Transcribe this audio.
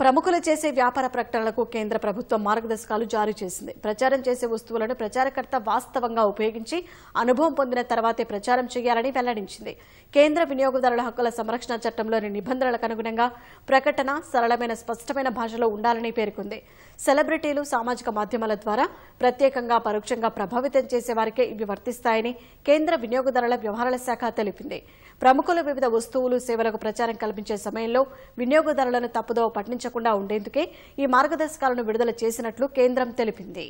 ప్రముఖులు చేసే వ్యాపార ప్రకటనలకు కేంద్ర ప్రభుత్వం మార్గదర్శకాలు జారీ చేసింది. ప్రచారం చేసే వస్తువులను ప్రచారకర్త వాస్తవంగా ఉపయోగించి అనుభవం పొందిన తర్వాతే ప్రచారం చేయాలని వెల్లడించింది. కేంద్ర వినియోగదారుల హక్కుల సంరక్షణ చట్టంలోని నిబంధనలకు అనుగుణంగా ప్రకటన సరళమైన స్పష్టమైన భాషలో ఉండాలని పేర్కొంది. సెలబ్రిటీలు సామాజిక మాధ్యమాల ద్వారా ప్రత్యేకంగా పరోక్షంగా ప్రభావితం చేసే వారికే ఇవి వర్తిస్తాయని కేంద్ర వినియోగదారుల వ్యవహారాల శాఖ తెలిపింది. ప్రముఖులు వివిధ వస్తువులు సేవలకు ప్రచారం కల్పించే సమయంలో వినియోగదారులను తప్పుదోవ పట్టించకుండా ఉండేందుకే ఈ మార్గదర్శకాలను విడుదల చేసినట్లు కేంద్రం తెలిపింది.